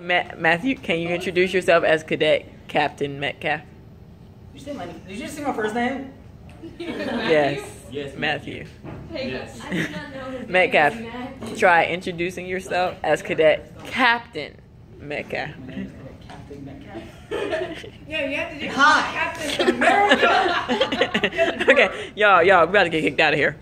Matthew, can you introduce yourself as Cadet Captain Metcalf? Did you say my? Did you just say my first name? Yes. Yes, Matthew. Yes. Metcalf. Try introducing yourself as Cadet Captain Metcalf. Captain Metcalf. Yeah, you have to do Hi. Captain America. okay, y'all, y'all, we about to get kicked out of here.